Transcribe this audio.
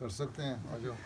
कर सकते हैं आ जाओ।